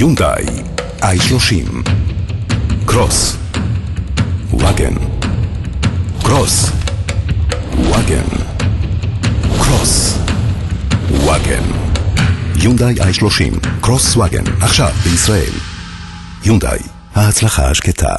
יונדאי i30 קרוס. וואגן. קרוס. וואגן. קרוס. וואגן. יונדאי i30 קרוס וואגן. עכשיו בישראל. יונדאי ההצלחה השקטה.